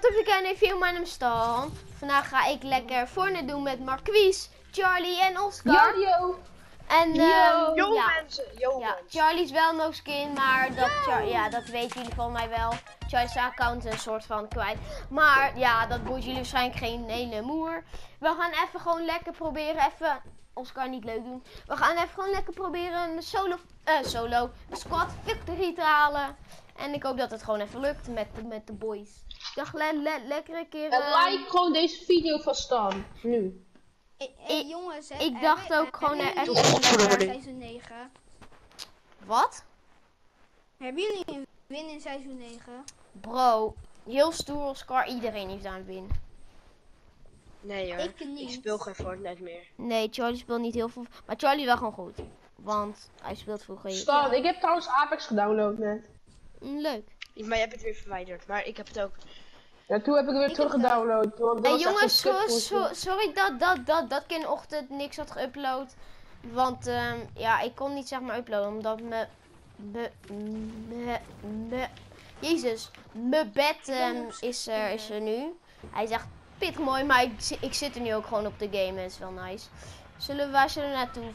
gaat Tupika en veel mijn stand. Vandaag ga ik lekker Fortnite doen met Marquise, Charlie en Oscar. Yo, yo. En Yo. ehm, Yo ja, mensen, yo ja, mensen. Charlie is wel no skin, maar dat, Char- ja, dat weten jullie van mij wel. Charlie is zijn account een soort van kwijt. Maar ja, dat boeit jullie waarschijnlijk geen ene moer. We gaan even gewoon lekker proberen, even Oscar niet leuk doen. We gaan even gewoon lekker proberen een solo, eh solo, een squad victory te halen. En ik hoop dat het gewoon even lukt met, de- met de boys. Ik dacht, le, le- lekker een keer... Eh, like gewoon deze video van Stan. Nu. Hey, hey, Ik- jongens, hè, ik dacht ook gewoon, eh, Godverdomme. in seizoen 9? Wat? Hebben jullie een win in seizoen 9? Bro, heel stoer Oscar, iedereen heeft daar een win. Nee hoor, Ik ik, niet. speel geen Fortnite meer. Nee, Charlie speelt niet heel veel. Maar Charlie wel gewoon goed. Want hij speelt vroeger. Stan, ik heb trouwens Apex gedownload net. Mm, leuk. Maar je hebt het weer verwijderd, maar ik heb het ook. Ja, toen heb ik weer Ik terug heb het- gedownload. Want dat Hey echt jongens, so- so- sorry dat, dat, dat, dat ik in de ochtend niks had geüpload. Want ehm, ja, ik kon niet zeg maar uploaden. Omdat me. me, me, me Jezus, mijn bed ehm, is, er, is er nu. Hij zegt pittig mooi, maar ik, ik zit er nu ook gewoon op de game. Dat is wel nice. Zullen we, waar zullen we naartoe?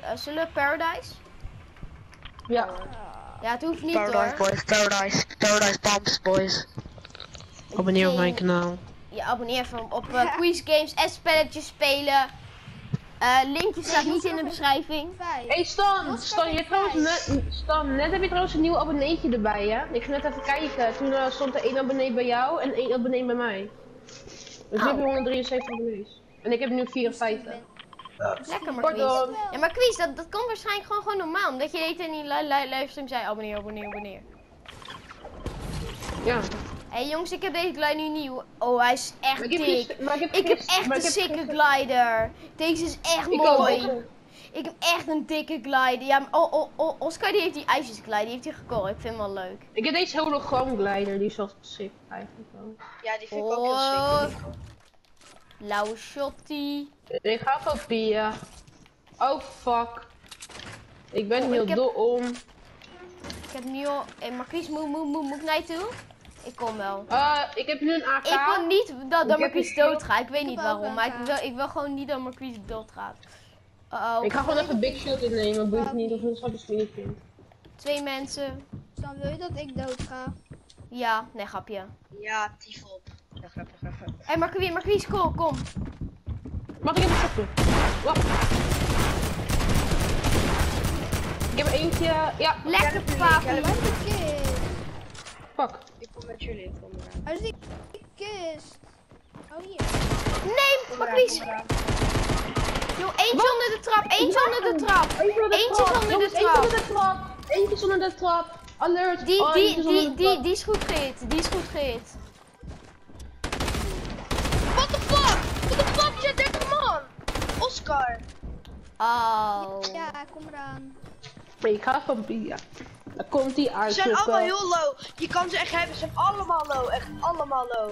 Eh, zullen we Paradise? Ja. Ja, het hoeft niet Paradise hoor. boys, Paradise, Paradise Bombs boys. Abonneer op mijn kanaal. Je abonneer even op eh, quiz games en spelletjes spelen. Eh linkje staat niet in de beschrijving. Hey Stan, Stan, je trouwens net, Stan, net heb je trouwens een nieuw abonneetje erbij, hè? Ik ging net even kijken. Toen eh, stond er één abonnee bij jou en één abonnee bij mij. Dus nu Oh. heb je 173 abonnees. En ik heb nu 54. Lekker maar quiz. Pardon. Ja, maar quiz, dat, dat komt waarschijnlijk gewoon, gewoon normaal. Omdat je deed in die li li livestream zei abonneer, abonneer, abonneer. Ja. Hé hey, jongens, ik heb deze glider nu nieuw. Oh, hij is echt Maar ik heb, dik. ik heb, Ik heb gis- echt maar een sikke gis- glider. Deze is echt Ik ook. mooi. Ik heb echt een dikke glider. Ja, maar oh, oh, oh, Oscar die heeft die ijsjes glider. Die heeft hij gekocht. Ik vind hem wel leuk. Ik heb deze hologram glider, die is wel sick eigenlijk wel. Ja, die vind ik ook heel Oh. sick. Lauwe shotty. Ik ga van Pia. Oh fuck. Ik ben Oh, heel ik heb- dom om. Ik heb nu al... Hey, Marquise, moet, moet, moet, moet ik naar je toe? Ik kom wel. Eh, ik heb nu een AK. Ik wil niet dat, Marquise doodgaat. Ik weet niet waarom, maar ik wil, ik wil gewoon niet dat Marquise doodgaat. Uh-oh. Ik ga gewoon even Big Shield innemen, boeit niet of het straks niet vindt. Twee mensen. Dan wil je dat ik dood ga. Ja, nee, grapje. Ja, tiefel. Ja, grap, grap, grap. Hé, hey, Marquise, Marquise, kom, kom. Mag ik even stoppen? Wacht. Ik heb er eentje. Ja, Lekker papi. ik Waar met jullie, eraan. Waar is die kist? Oh, hier. Nee, Marquise. Joh, eentje onder de trap, eentje onder de trap. Eentje zonder de trap. Eentje onder de trap. Eentje zonder de trap. Alert. Die, Oh, die, die, die, die is goed gehit. Die is goed gehit. What the fuck? What the fuck? Je zit 30 man! Oscar! Oh. Ja, kom eraan. Ik ga van Pia. Daar komt die Ze uit. zijn allemaal heel low. Je kan ze echt hebben, ze zijn allemaal low. Echt allemaal low.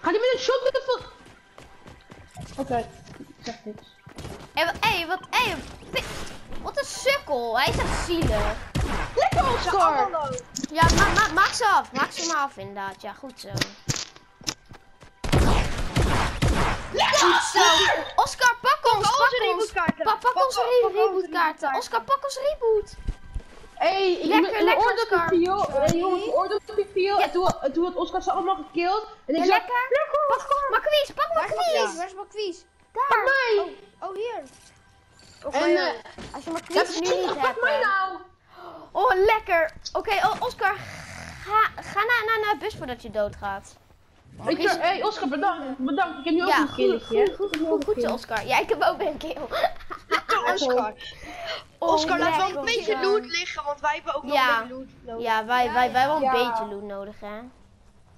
Ga die met een shot met de voet. Oké, ik zeg niks. Hé, wat, hey, wat, hey, wat een sukkel. Hij is echt zielig. Lekker Ze Oscar. low. Ja, ma ma maak ze af. Maak ze maar af inderdaad. Ja, goed zo. Goed zo. Oscar, pak ons. Pak ons. Pa- Pak rebootkaarten. rebootkaarten. Oscar, pak ons reboot. Hey, ik Lekker, lekker, Oscar. Pio. Hey jongens, op Pio. En toen, en toen had Oscar ze allemaal gekild. En ik Ja, zei, lekker. lekker Pak. Marquise, pak Waar is Marquise. Marquise? Waar is Marquise? Pak Daar. mij. Oh, hier. Of En eh, eh, Als je is nu niet, niet pak hebt. mij hè. nou. Oh, lekker. Oké, oh, Oscar. Ga, ga naar, naar, naar de bus voordat je doodgaat. Ik, Marquise- hey Oscar, bedankt. Bedankt, ik heb nu ook Ja, een goed, killetje. goed, goed, Ik goed, goed kill. Oscar. Ja, ik heb ook een kill. lekker Oscar. Oh, Oscar, laat wel een beetje Oscar. loot liggen, want wij hebben ook nog Ja. een beetje loot nodig. Ja, wij, wij, wij hebben wel een beetje loot nodig, hè.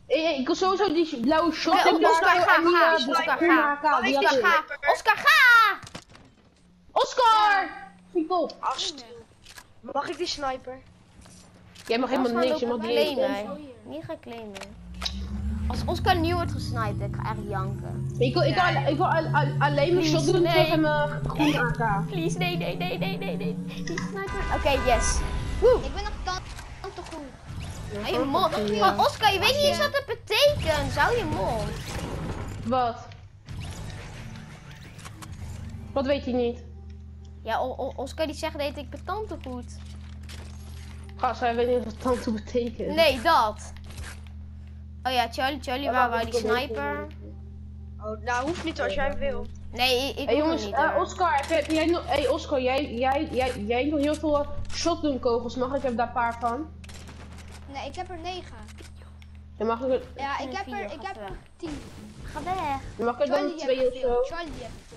Hey, hey, ik wil sowieso die blauwe shot. Oké, en Oscar, ga, ga. eh, Oscar, ga. Ik ik. Oscar, ga! Oscar! Schiet op. Afstuur. Mag ik die sniper? Jij mag helemaal niks, je mag die claimen. Hier. Niet gaan claimen. Als Oscar nieuw wordt gesniped, ik ga echt janken. Ik wil, ik wil, ik wil al- al- alleen mijn shot doen nee. terug en mijn groene AK. Please, nee, nee, nee, nee, nee, nee. Oké, yes. Woe. Ik ben nog kant te goed. Hey, mo- maar Oscar, je weet niet eens wat het betekent. hou je mond. Wat? Wat weet je niet? Ja, O- O- Oscar die zegt dat ik mijn tante goed. Gast, hij weet niet wat tante betekent. Nee, dat. Oh ja, Charlie, Charlie, waar wou die sniper? Oh, nou, hoeft niet als jij wil. Nee, ik, ik Hey hoef jongens, niet eh, hoor. Oscar, heb, heb jij nog, hey Oscar, jij, jij, jij, jij hebt nog heel veel shotgun kogels. Mag ik er daar een paar van? Nee, ik heb er negen. Dan mag ik er, Ja, ik heb er, ik heb er tien. Ga weg. dan mag ik er dan Charlie twee of zo. Charlie heeft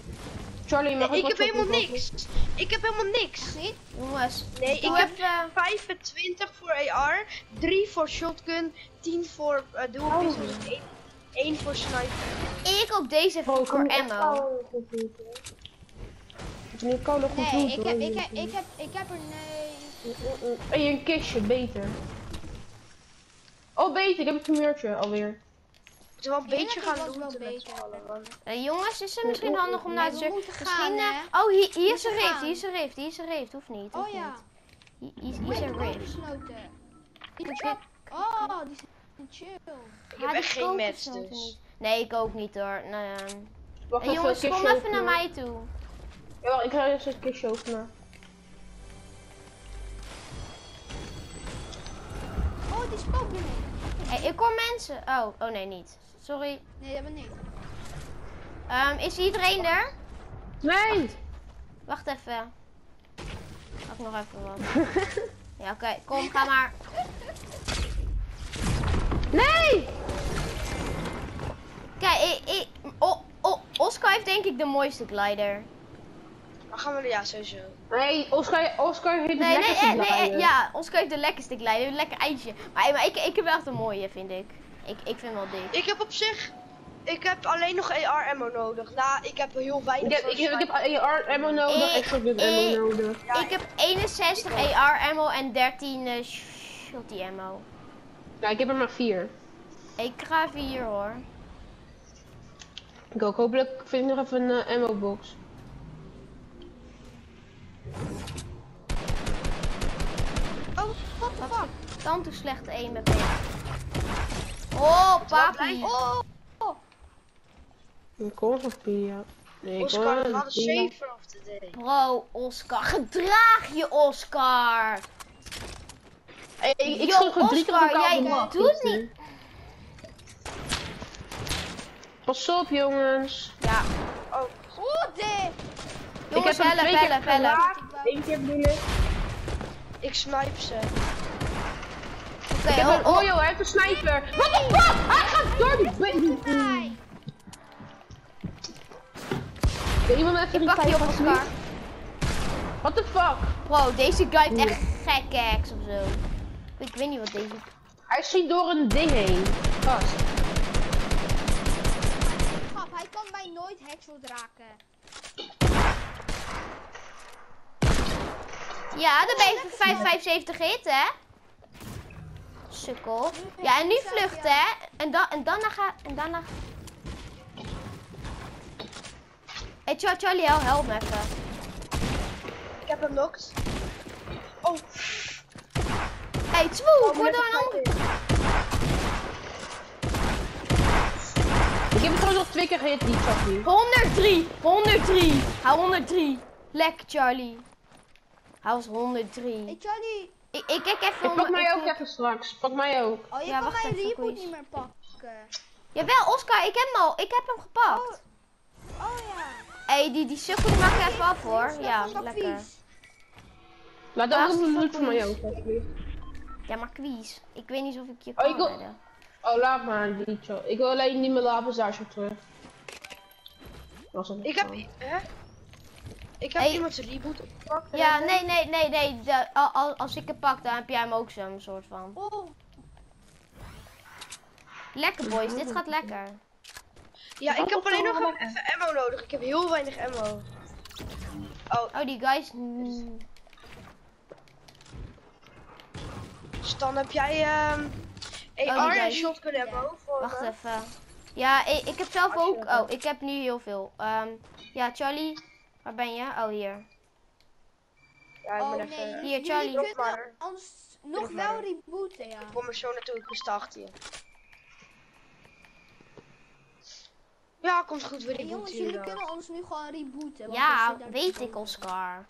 Charlie, mag Nee, ik ik heb helemaal niks. Ik heb helemaal niks. Niet? Jongens, Nee, ik heb even... 25 voor AR, 3 voor shotgun, 10 voor uh, dual Oh. pistols, 1, 1 voor sniper. Ik ook deze Oh, ik voor kan ammo. Het is niet koude goed doen, Nee, ik heb, hoor. ik heb, ik heb, ik heb er nee. Hey, een kistje, beter. Oh, beter, ik heb een primeurtje alweer. We moeten wel een Ik beetje gaan doen. Eh, jongens, is het misschien handig om naar zeur- moeten Misschien, gaan, eh? Oh, hier, hier is een rift, hier is een rift, hier is een rift. Hoeft niet, hoeft Oh ja. niet. Hier, hier, is- een rift. Oh, die zijn chill. Ik heb echt geen match dus. Nee, ik ook niet hoor. Nee, ehm. Wacht Hey, even, jongens, een kom even naar mij toe. Ja, wacht, ik ga eerst een kistje openen. Oh, die spook beneden. Hey, ik hoor mensen. Oh, oh nee, niet. Sorry. Nee, dat ben niet. Ehm, is iedereen er? Nee! Wacht even. Wacht nog even wat. Ja, oké. Kom, ga maar. Nee! Kijk, ik, ik, Oscar heeft denk ik de mooiste glider. Dan gaan we er, ja, sowieso. Nee, Oscar, Oscar heeft het Nee, nee, lekkerste eh, nee, eh, draaien. ja, Oscar heeft de lekkerste glider, een lekker eitje. Maar, maar ik, ik heb wel echt een mooie, vind ik. Ik, ik vind wel dik. Ik heb op zich, ik heb alleen nog AR ammo nodig. Nou, ik heb heel weinig Ik heb, ik, heb, ik heb. AR ammo nodig Ik- en shotgun ik- ammo nodig. Ja, ik heb 61 AR ammo en 13 eh, shotty ammo. Ja, ik heb er maar vier. Ik ga vier hoor. Ik ook. Hopelijk vind ik nog even een eh, ammo box. Oh, what the fuck? Dan toe slecht één met mij. Oh, papi. Oh, Een koolstofpie, ja. Nee, ik Oscar, hoor we hadden een safer of the day. Bro, Oscar, gedraag je Oscar. Hey, ik, ik schud gewoon drie keer op Oscar, jij mat, doet niet-. Pas op, jongens. Ja, Oh, oh, dit. jongens, ik heb hem help, twee keer help, help. geraakt. Eén keer bedoel ik. ik snipe ze. Ik heb een, oh, oh hij heeft een sniper. What the fuck? Hij gaat door die. Wil iemand even ik pak je op Oscar. What the fuck? Bro, deze guy heeft echt gekke hacks of zo. Ik, weet niet wat deze... Hij schiet door een ding heen. Grap, hij kan mij nooit hexwood raken. Ja, dan ben je 575 hit, hè? Sukkel. Ja, en nu vluchten, hè? En, dan en daarna ga... En daarna... Hey, Char Charlie, help, help me even. Ik heb hem knocked. Oh, Hey, Zwoe, ik word door een ander... Ik heb hem gewoon nog twee keer gehit, die Chappie. 103, 103. Hou 103. Lekker, Charlie. Hij was 103. Hey Charlie. Ik, ik kijk even om- pak mij ik- ook even straks. Pak mij ook. Oh, je Ja, kan wacht mijn reboot niet meer pakken. Jawel, Oscar, ik heb hem al. Ik heb hem gepakt. Oh ja. hey, die, die sukkel die maak ik even af hoor. Ja, dat lekker. Laat ook is een loot voor mij ook, alsjeblieft. Ja, maar quiz. Ik weet niet of ik je Oh, kan wil- redden. Oh, laat maar, die cho- Ik wil alleen niet mijn zo terug. Was ik heb, zo. hè? Ik heb Hey. iemands reboot opgepakt. Ja, nee, nee, nee, nee. De, al- al- als ik hem pak, dan heb jij hem ook zo'n soort van. Oh, Lekker boys, dit gaat lekker. Ja, ik heb alleen nog dan? even ammo nodig. Ik heb heel weinig ammo. Oh, Oh, die guys. mm, dus dan heb jij ehm die AR en guys. shotgun ammo voor Wacht me. even. Ja, ik, ik heb zelf ook. Oh, ik heb nu heel veel. Ehm, ja, Charlie, waar ben je? Oh, hier. Ja, ik oh moet nee. even... Hier, jullie Charlie. kunnen maar. ons nog wel rebooten, ja. Ik kom er zo naartoe, ik sta achter je. komt goed weer Hey, die jongens, jullie kunnen ons nu gewoon rebooten. want Ja, weet ik, Oscar.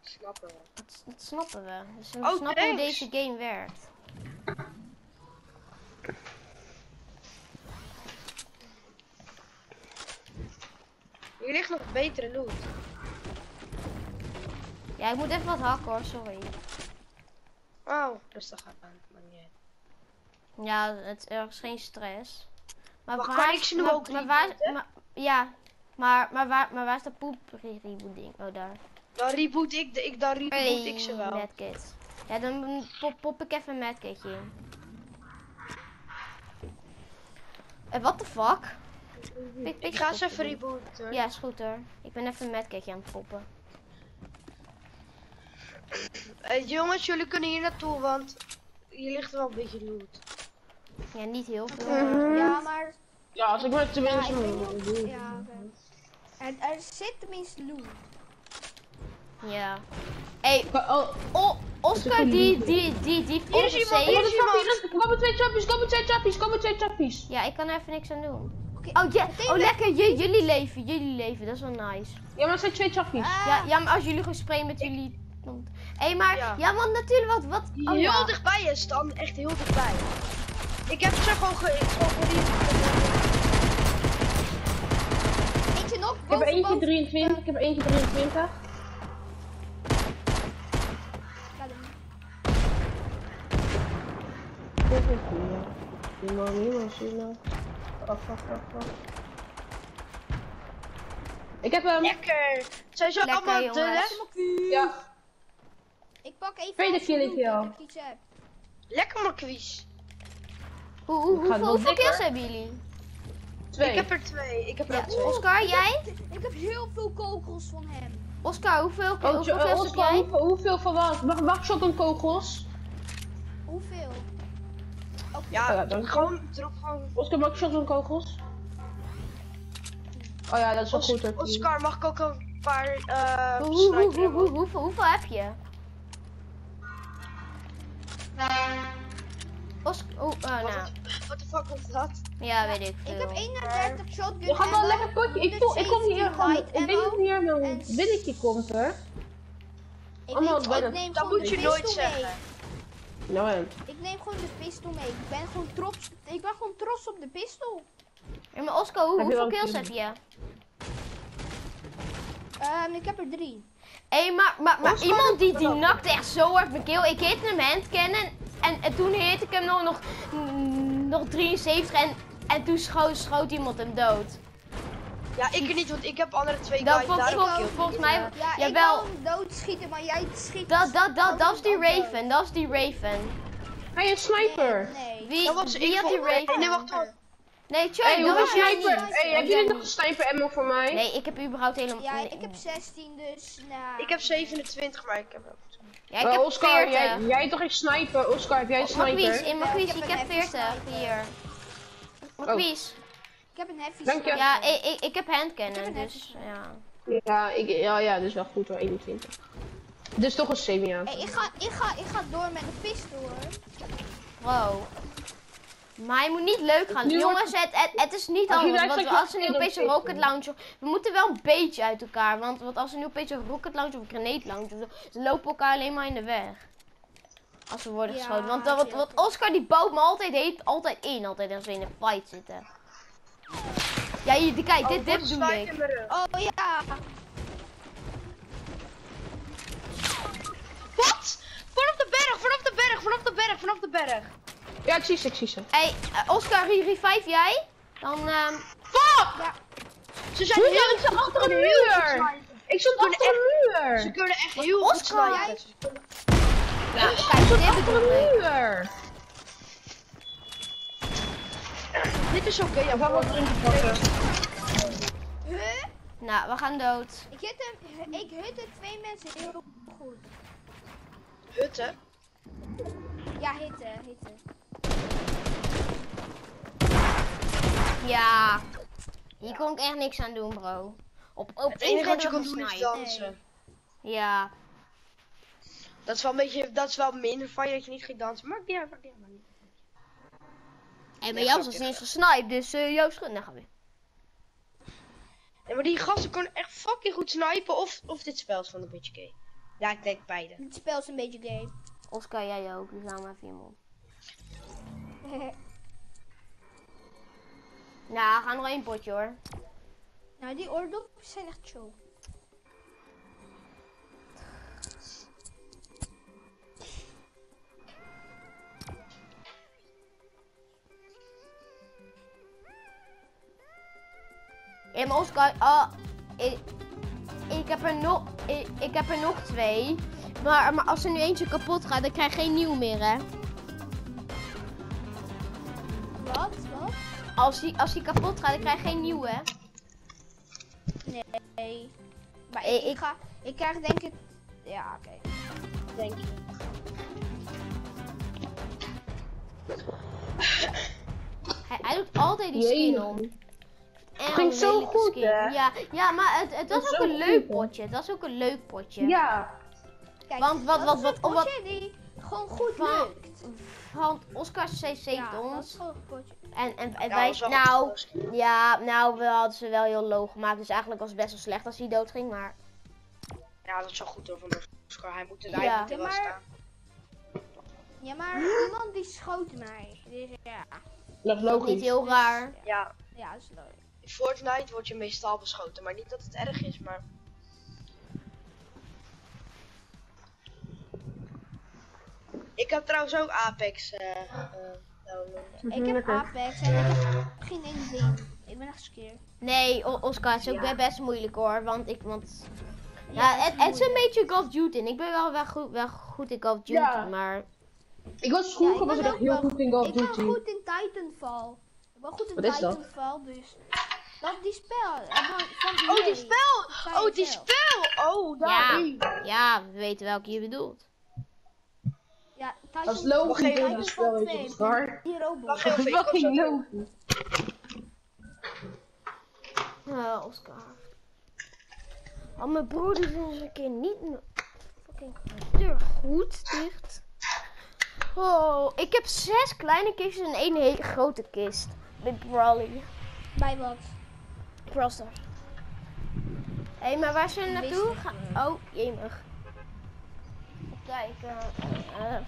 Snappen we. Dat, dat snappen we. Dus we Oh, snappen hoe thanks. deze game werkt. Hier ligt nog betere loot. Ja, ik moet even wat hakken hoor, sorry. Oh, rustig aan. Uit. Ja, het, er is geen stress. Maar Maar waar kan is- ik ze nu ook maar waar, rebooten? maar, Ja, maar, maar, waar, maar waar is de poep reboot ding? Oh, daar. Dan reboot ik, de, ik, dan reboot ik ze wel. Medkit. Ja, dan pop, pop ik even een medkitje in. En what the fuck? Pik, Ik ga ze even rebooten. Ja, is goed hoor. Ik ben even een medkitje aan het poppen. Eh, jongens, jullie kunnen hier naartoe, want hier ligt wel een beetje loot. Ja, niet heel veel. Mhm. maar- Ja, maar... Ja, als ik maar Ja, tenminste... ik. Ja, oké. Er, er zit tenminste loot. Ja. Hey, Oh, Oscar die, die, die, die Hier is iemand, hier is iemand. Kom maar twee chappies, kom maar twee chappies, kom maar twee chappies. Ja, ik kan er even niks aan doen. Oké, Oh, ja. oh lekker. J- jullie leven, jullie leven. Dat is wel nice. Ja, maar het zijn twee chappies. Ah, Ja, ja, maar als jullie gewoon sprayen met jullie... Hé, hey, maar... Ja. Ja. want natuurlijk wat... wat oh, heel ja. dichtbij is Stan, echt heel dichtbij. Ik heb ze gewoon ge... Ik gewoon gereboot. Eentje nog, Ik heb boven, eentje boven. 23, ik heb eentje 23. Ja, dan- Niemand, niemand, niemand. Ik heb hem. Lekker. Zijn ze Lekker, allemaal jongens. de Ja. Ik pak even Tweede killing kill. ik heb. Lekker maar quiz. Hoe, hoeveel, hoeveel kills hebben jullie? Twee. Ik heb er twee. Ik heb er Ja, twee. Oscar, jij? Ik heb heel veel kogels van hem. Oscar, hoeveel, Oh, hoeveel heb Oscar, jij? hoeveel, hoeveel van wat? Mag, mag shotgun kogels? Hoeveel? Ja, je. gewoon, drop gewoon. Oscar, mag shotgun kogels? Oh ja, dat is wel Os- goed. Oscar, mag ik ook een paar eh Hoe, hoe, hoe, hoe, hoeveel, hoeveel heb je? Oscar, oh, oh, nou. Wat What the fuck was dat? Ja, weet ik Ik heb veel. 31 shotgun Je gaat wel lekker potje. Ik, voel, ik kom hier. 170 light Ik denk dat hier een en- binnetje komt hoor. Ik Allemaal bijna- ik neem Dat gewoon moet de je nooit zeggen. Nou en. Ik neem gewoon de pistool mee. Ik ben gewoon trots. Ik ben gewoon trots op de pistool. Ja, maar Oscar, hoe, hoeveel kills heb je? Ehm, ik heb er drie. Hé, maar, maar, maar Oscar, iemand die, die nakte echt zo hard mijn kill. Ik hitte hem handkennen en, en toen hitte ik hem nog, nog, nog 73 en, en toen schoot, schoot iemand hem dood. Ja, ik er niet, want ik heb andere twee Dat guys daar vol- volgens mij, Ja, jawel, ik wil hem doodschieten, maar jij schiet. dat, dat, dat, dat is die. Raven, dat is die Raven. Hij is sniper. Nee. Wie, Dat was wie ik had die Raven? Nee, wacht, wacht. Nee, Chuck, Hey, dat was jij sniper? niet. Hey, hebben jij jullie nog niet. sniper ammo voor mij? Nee, ik heb überhaupt helemaal... Ja, ik heb 16, dus nou. Ik heb 27, maar ik heb ook. Ja, ik Eh, heb Oscar, 40. jij, jij toch geen sniper? Oscar, heb jij een sniper? in Marquies, Ja, ik ik heb heb een heavy 40 sniper. hier. Marquies, Ik heb een heavy Dank je. ja, ik, ik, ik heb Ik heb handcannon, dus ja. Ja, ik, ja, ja, dat is wel goed hoor, 21. Dit is toch een semi aan. Hey, ik, ga, ik, ga, ik ga door met de pistool hoor. Wow. Maar je moet niet leuk gaan. Nu Jongens, het, het, het is niet Als jullie Want we- als we nu opeens een rocket launcher... We moeten wel een beetje uit elkaar. Want, want als we nu opeens een rocket launcher of een grenade launcher... Ze lopen elkaar alleen maar in de weg. Als we worden Ja, geschoten. Want, dan- want, ja. want Oscar die bouwt me altijd, heet, altijd in. Altijd als we in een fight zitten. Ja, hier, kijk, dit, dit bedoel ik. Oh ja. Wat? Vanaf de berg, vanaf de berg, vanaf de berg, vanaf de berg. Ja, ik zie ze, ik zie ze. Hey, eh, Oscar, re- revive jij? Dan, ehm Fuck! Ze zijn Hoe heel ze goed, achter een heel goed muur? Ik kunnen achter een Ze muur. kunnen echt heel goed Oscar. Ze kunnen- ja, kijk, dit Achter een muur. Dit is oké, ja. Ik drinken pakken. Huh? Nou, we gaan dood. Ik hitte, ik hitte twee mensen heel goed. Hutten. Ja, hitte, hitte. Ja. Hier kon ik echt niks aan doen, bro. Op, op Het enige wat je kan kan doen is dansen. Ja. Dat is wel een beetje, dat is wel minder van je dat je niet ging dansen. Maar ja, maar ja, maar niet. En bij Nee, jou was het niet gesniped, dus eh jouw schuld. Nou, gaan we. Nee, maar die gasten kunnen echt fucking goed snipen. Of, of dit spel is van een beetje gay. Ja, ik denk beide. Het spel is een beetje gay. Oscar, jij ook. Dus nou maar even je mond. Nou, ga nog één potje hoor. nou, die oordopjes zijn echt chill. Maar Oscar, ah, ik, ik, heb er nog, ik, ik heb er nog twee. Maar, maar als er nu eentje kapot gaat, dan krijg je geen nieuw meer, hè? Wat? Wat? Als die, als die kapot gaat, dan krijg je geen nieuwe, hè? Nee. Maar Eh, ik, ik ik- ga... Ik krijg denk ik... Ja, oké. Denk je. Hij, hij doet altijd die Jee. skin om. En Ging zo goed, hè? Ja, ja, maar het, het was Ging ook een leuk potje. Het was ook een leuk potje. Ja. Kijk, Want wat- wat- wat- wat- potje die gewoon goed Van- lukt. Want Oscar CC Ja, ons. gewoon een potje. En, en, en Ja, wij, nou, ja, nou, we hadden ze wel heel low gemaakt. Dus eigenlijk was het best wel slecht als hij doodging. Maar Ja, dat is wel goed hoor van Oscar. Hij moet wel Maar- staan. Ja, maar iemand die schoot mij. Dus ja. Dat is niet logisch. heel raar. Ja, Ja, dat is leuk. In Fortnite word je meestal beschoten. Maar niet dat het erg is, maar... Ik heb trouwens ook Apex eh eh, download. Ik heb. Apex en ik heb geen één ding. Ik ben echt skeer. Nee, O- Oscar, het is ook Ja. best moeilijk hoor. Want ik, want... Ja, het, het is een beetje Call of Duty. Ik ben wel, wel, goed, wel goed in Call of Duty. Ja. Maar Ik was Ja, vroeger ik was ben ik echt heel goed in Call of Ik ben Duty. goed in Titanfall. Ik ben goed in Wat is dat? Titanfall, dus... Dat die spel. van- Oh, die EA. spel! Je Oh, die spel! Oh, daar. ja, ja, we weten welke je bedoelt. Ja, Dat is logisch in Titanfall het spel, weet je, 2, Oscar. Die robot. Wacht even, ik kom zo Fucking logisch. Uh, Oscar. Oh, mijn broer eens een keer niet fucking deur goed dicht. Oh, ik heb zes kleine kistjes en één hele grote kist. Met Brawley. Bij wat? Hé, hey, maar waar zijn we naartoe? Oh, jemig. Kijk, eh. eh.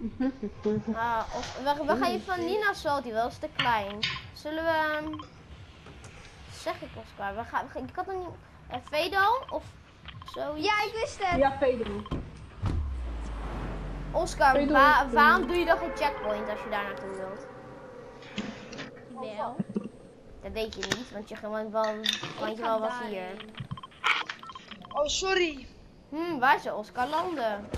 Ah, of, we, we gaan je van Nina Salty, wel is te klein. Zullen we. ehm, Zeg ik Oscar, we gaan. we gaan- Ik had een. Uh, Vedal of zoiets? Ja, ik wist het. Ja. Oscar, Vedal. wa- waarom doe je dan geen checkpoint als je daar naartoe wilt? Wel. Dat weet je niet, want je gewoon wel, want je wel was hier. Oh, sorry. Hm, waar is Oscar landen?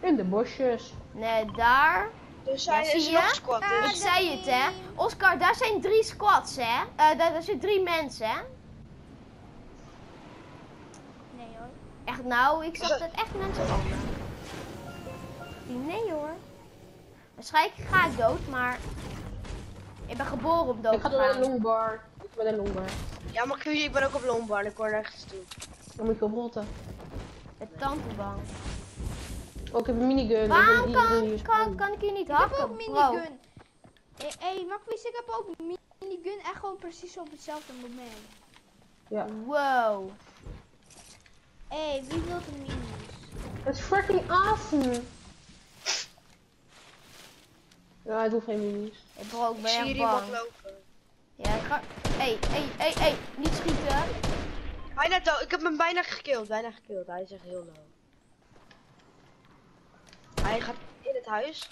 In de bosjes. Nee, daar. Er zijn Ja, er zie nog je? squad. Ja, Ik Dus. zei het, hè. Oscar, daar zijn drie squads, hè. Eh daar, daar zijn drie mensen, hè. Nee hoor. Echt, nou, ik zag dat echt mensen landen. Nee, hoor. Waarschijnlijk ga ik dood, maar... Ik ben geboren om dood Ik ga door de longbar. Ik ben een longbar. Ja, maar Q, ik ben ook op Lombard. Ik hoor nergens toe. Dan moet je op rotten. De tandenbank. Oh, ik heb een minigun. Waarom kan, kan, kan ik hier niet Ik heb hakken, ook minigun. Hé, hey, Makwies, ik heb ook minigun echt gewoon precies op hetzelfde moment. Ja. Wow. Hé, hey, wie wil een minis? Het is freaking awesome. Ja, hij doet geen minis. Ik ik Ik ben zie echt hier iemand bang. lopen. Ja, ik ga... Hé, hé, hé, hé. Niet schieten. Bijna dood. Ik heb hem bijna gekilld. Bijna gekilld. Hij is echt heel low. Hij gaat in het huis.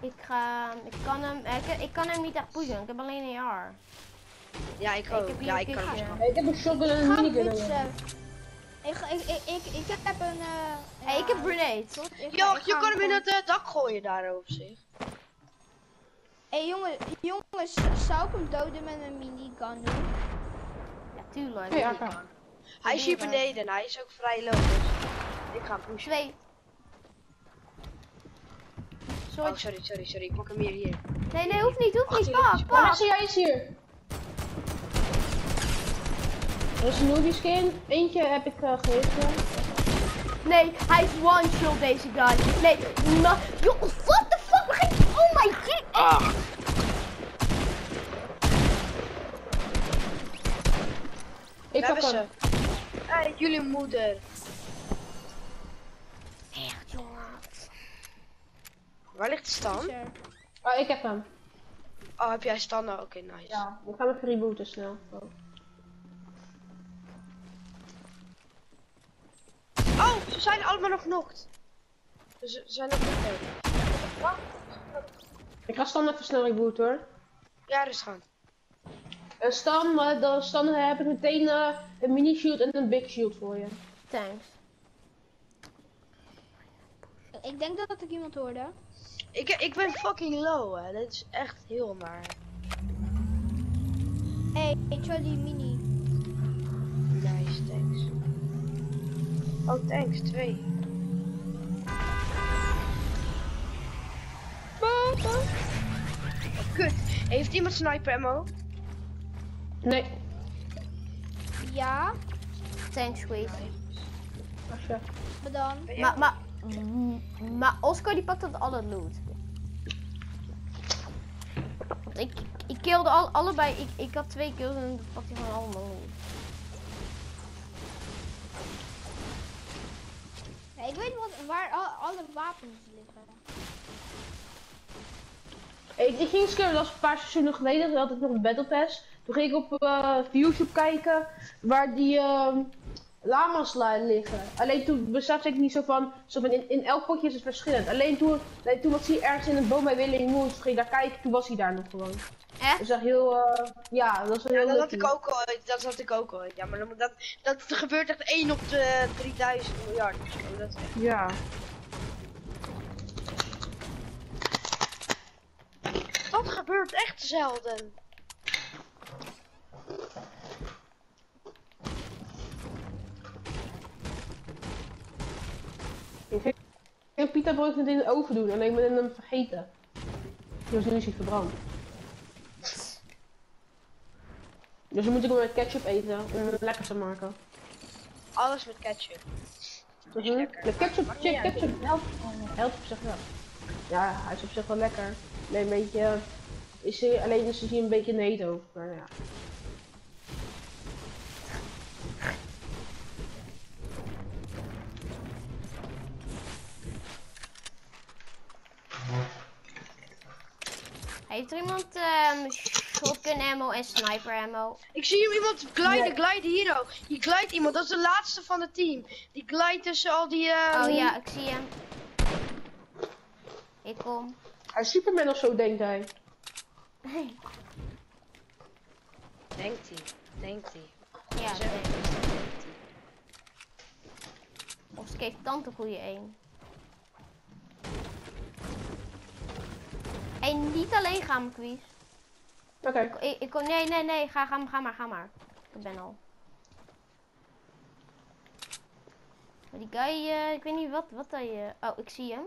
Ik ga... Ik kan hem... Ik, ik kan hem niet echt pushen. Ik heb alleen een AR. Ja, ik Ik ook. heb hier Ja, ik kan hem Hey, ik heb een shotgun en een minigun. Ik, ga- ik, ik, ik, ik heb een... eh Hé, ik heb grenade. Ik Ja, ga- ik je kan hem in het eh, dak gooien daar over zich. Hé jongen, jongens, zou ik hem doden met een minigun doen? Ja, tuurlijk. Hey, AK. Hij is hier beneden en hij is ook vrij low. Dus ik ga hem pushen. Twee. Sorry. Oh, sorry, sorry, sorry. Ik pak hem hier, hier. Nee, nee, hoeft niet, hoeft niet. Pak, hier, pak. Vanessa, jij is hier. Er is een skin. Eentje heb ik uh, gegeven. Nee, hij is one shot deze guy. Nee, no. Yo, what the fuck? Oh my god. Ah. Ik pak ze. Hé, jullie moeder. Echt, jongen. Waar ligt de Stan? Ah, ik heb hem. Oh, heb jij Stan? Oké, nice. Ja, we gaan even rebooten snel. Oh. Oh, ze zijn allemaal nog knokt. Ze zijn nog knokt. Ik ga Stan even snel rebooten hoor. Ja, dat is gaan. En Stan, eh, dan Stan heb ik meteen eh, een mini shield en een big shield voor je. Thanks. Ik denk dat ik iemand hoorde. Ik, ik ben fucking low, hè. Dit is echt heel naar. Hé, hey, Charlie Mini. Nice, thanks. Oh, thanks, twee. Oh, kut. Heeft iemand sniper ammo? Nee, Ja, Thanks, als je. maar dan. Maar, maar, Oscar die pakt dat alle loot. Want ik, ik killde al, allebei, ik, ik had twee kills en dan pakt hij gewoon allemaal loot. Ja, ik weet wat, waar al- alle wapens liggen. Ik, ik ging eens kijken, dat was een paar seizoenen geleden, toen had ik nog een Battle Pass. Toen ging ik op eh YouTube kijken waar die ehm lama's li- liggen. Alleen toen besefte ik niet zo van, zo van in, in elk potje is het verschillend. Alleen toen, alleen toen was hij ergens in een boom bij Willing Moon, toen ging ik daar kijken, toen was hij daar nog gewoon. Echt? Dus echt heel, eh, ja, dat was wel Ja, heel dat had ik ook ooit. Dat had ik ook ooit. Ja, maar dat, dat gebeurt echt 1 op de 3000 miljard. Dat is echt- Ja. Dat gebeurt echt zelden. Ik een pita brood net in de oven doen, alleen ik ben hem vergeten. Dus nu is hij verbrand. Dus dan moet ik hem met ketchup eten om hem lekker te maken. Alles met ketchup. De ketchup, chick, ketchup helpt, helpt op zich wel. Ja, hij is op zich wel lekker. Nee, een beetje, is hij, alleen is hij een beetje neet over. Maar ja. Heeft er iemand ehm shotgun ammo en sniper ammo? Ik zie hier iemand gliden, gliden hier ook. Die glijdt iemand, dat is de laatste van het team. Die glijdt tussen al die... eh, Oh ja, ik zie hem. Ik kom. Hij is Superman of zo, denkt hij. Denkt hij, denkt hij. Ja, Zo. nee. Of ik heeft tante goede één. Hey, niet alleen gaan, quiz. Oké. Ik, ik, nee, nee, nee, ga, ga, ga maar, ga maar. Ik ben al. Maar die guy, eh, ik weet niet wat, wat hij, eh, oh, ik zie hem.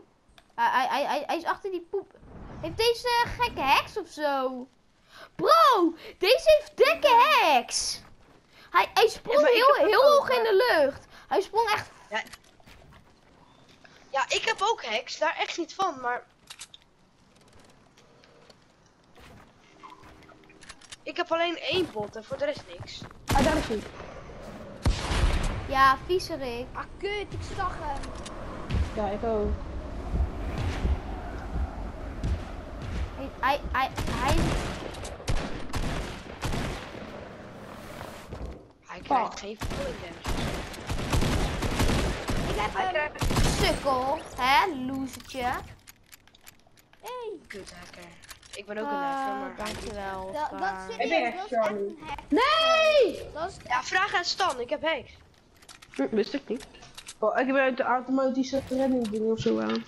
Hij, hij, hij, hij, hij is achter die poep. Heeft deze gekke heks of zo? Bro, deze heeft dikke heks. Hij, hij sprong Ja, heel, heel hoog in de lucht. Hij sprong echt Ja, ik heb ook hacks, daar echt niet van, maar... Ik heb alleen één bot en voor de rest niks. Ah, daar is hij. Ja, viezerik. Ah, kut, ik zag hem. Ja, ik ook. Hij, hij, hij, hij, Hij krijgt geen. Ik heb krijgt sukkel, hè, losertje. Hey. kut hacker. Ik ben ook een hacker, Ah, maar... dankjewel, Dat, dat is ben serieus, dat een. Nee! Dat is Ja, vraag aan Stan, ik heb hacks. Hm, wist ik niet. Oh, ik heb uit de automatische redding ding of zo aan.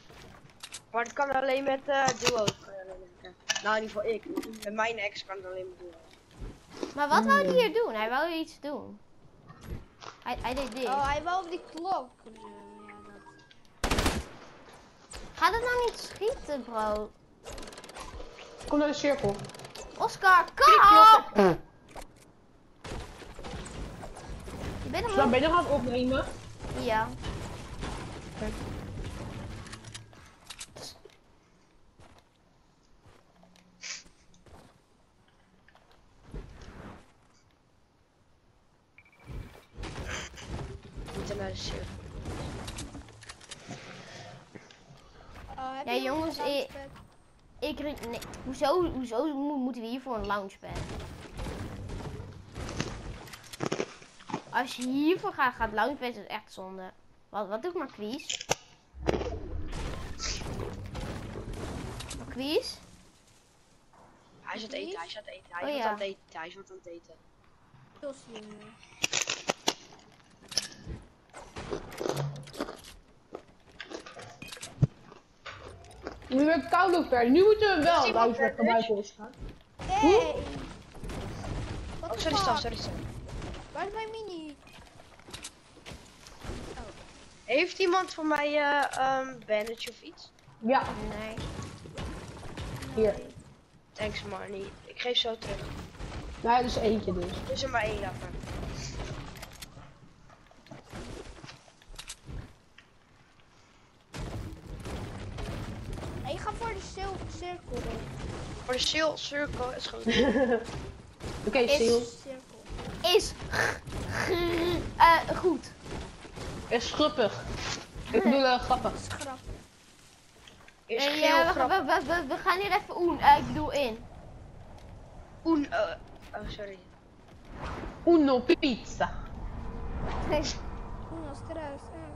Maar het kan alleen met eh duo's. kan je alleen hacken. Nou, in ieder geval ik. Met mijn ex kan het alleen met duo's. Maar wat wou hij hier doen? Hij wou iets doen. Hij, hij deed dit. Oh, hij wil op die klok. of zo, Ja, dat. Ga dat nou niet schieten, bro. Kom naar de cirkel. Oscar, kom! Je bent hem Nou, ook... ben je nog aan het opnemen? Ja. Oh, Ja, jongens, ik- launchpad? Ik... Nee, hoezo, hoezo mo- moeten we hier voor een loungepad? Als je hiervoor gaat, gaat loungepad is echt zonde. Wat, wat doet Marquise? Marquise? Hij is aan het eten, hij is aan het eten. Hij Oh, wordt ja. aan het eten, hij wordt aan het eten. Heel slim. Nu werd het koud ook ver. Nu moeten we wel verder? buiten is gaan. Wat Oh, sorry? Staf, sorry Staf. Waar is mijn mini? Heeft iemand voor mij eh um, bandage of iets? Ja, Nee. hier. Thanks Marnie. Ik geef zo terug. Nee, dat is eentje dus. Er is er maar één daarvan. Hey, ik ga voor de cir- cirkel. Voor de circle is goed. Oké, Is- Sil. Cirkel. Is eh goed. Is grappig. Ik bedoel uh, grappig. Is grappig. Is Nee, heel ja, we, grappig. we, we, we, we gaan hier even oen. eh, ik bedoel in. Oen, eh, oh sorry. Uno pizza. Uno stress. eh.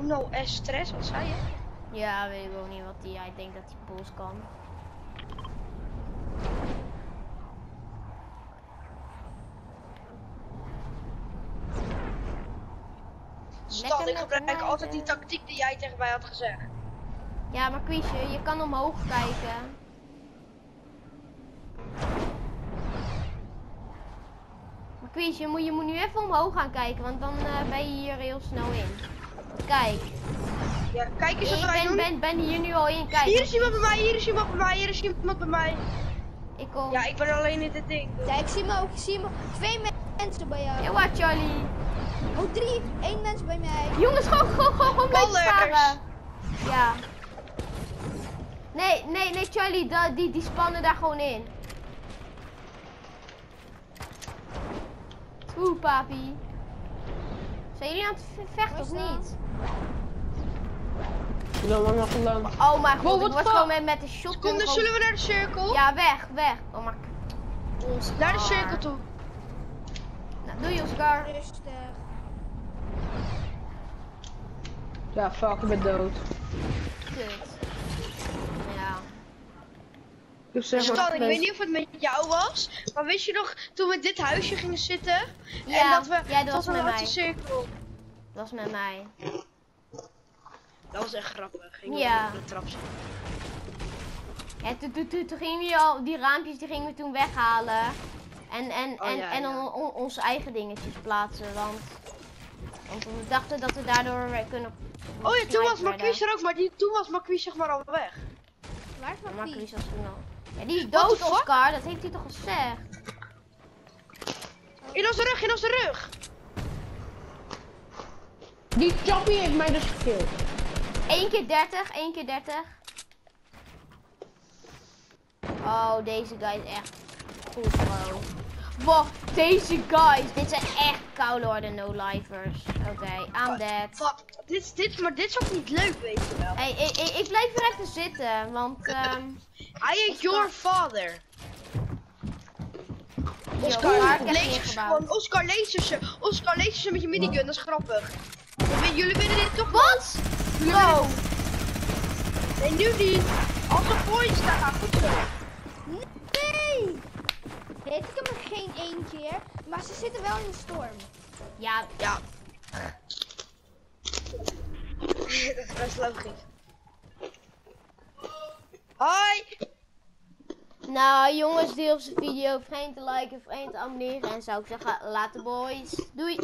Uno stress, wat zei je? Ja, weet ik ook niet wat die. Hij denkt dat hij Pools kan. Stan, ik gebruik altijd die tactiek die jij tegen mij had gezegd. Ja, maar Quiesje, je kan omhoog kijken. Maar je moet, je moet nu even omhoog gaan kijken, want dan eh, ben je hier heel snel in. Kijk, Ja, kijk eens wat wij ben, doen. ben, ben hier nu al in. Kijk, Hier is iemand bij mij, hier is iemand bij mij, hier is iemand bij mij. ik kom. Ja, ik ben alleen in dit ding. Ja, ik zie me ook. Ik zie me. Twee me- mensen bij jou. Ja, wat Charlie? Oh, drie. Eén mens bij mij. Jongens, gewoon, gewoon, gewoon, gewoon blijven. Ja. Nee, nee, nee, Charlie, da- die, die spannen daar gewoon in. Oeh, papi. Zijn jullie aan het ve- vechten of dat? niet? Lang. Oh mijn Wow, god, ik wat word fuck? gewoon met, met de shotgun Kom, dan gewoon- zullen we naar de cirkel? Ja, weg, weg. Oh, maar... Naar de cirkel toe. Nou, doei, Oscar. Rustig. Ja, fuck, ik ben dood. Kut. Ja. Dus zeg maar. Stan, ik weet niet of het met jou was, maar weet je nog toen we in dit huisje gingen zitten? Ja, en dat we ja, dat was met een mij. cirkel. Dat was met mij. Dat was echt grappig. Ging Ja. op de trap zitten. Ja, toen, toen, toen, toen gingen we al, die raampjes die gingen we toen weghalen. En, en, Oh, en, ja, en ja. on- on- onze eigen dingetjes plaatsen. Want, want we dachten dat we daardoor kunnen. Oh ja, toen was Marquise er ook, maar die, toen was Marquise zeg maar al weg. Waar is pies? was toen al. Ja, die is dood? Oscar. Dat heeft hij toch gezegd? In onze rug, in onze rug. Die Choppy heeft mij dus gekild. 1 keer 30, 1 keer 30. Oh, deze guy is echt goed, bro. Wow, deze guys. Dit zijn echt koude no-lifers. Oké, I'm dead. Fuck, dit, is- dit, maar dit is ook niet leuk, weet je wel. Hey, ik, ik, ik blijf hier even zitten, want ehm I ain't your father. Oscar, ingebouwd. gewoon, Oscar, ze. Oscar, lees ze met je minigun, dat is grappig. Jullie- Jullie willen dit toch Wat? Bro, Nee, nu niet. Als er points staan, goed zo. Nee! Nee, ik er geen één keer. Maar ze zitten wel in de storm. ja, Ja. dat is best logisch. Hoi! nou jongens, deel onze video, vergeet te liken, vergeet te abonneren en zou ik zeggen, later boys. Doei.